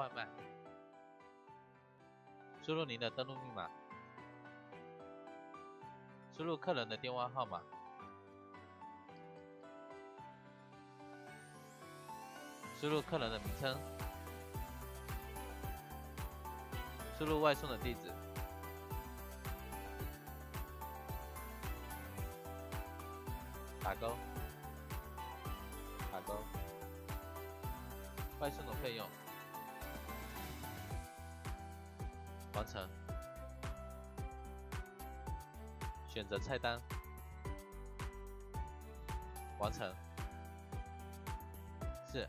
外卖。输入您的登录密码。输入客人的电话号码。输入客人的名称。输入外送的地址。打勾。打勾。外送的费用。完成。选择菜单。完成。是。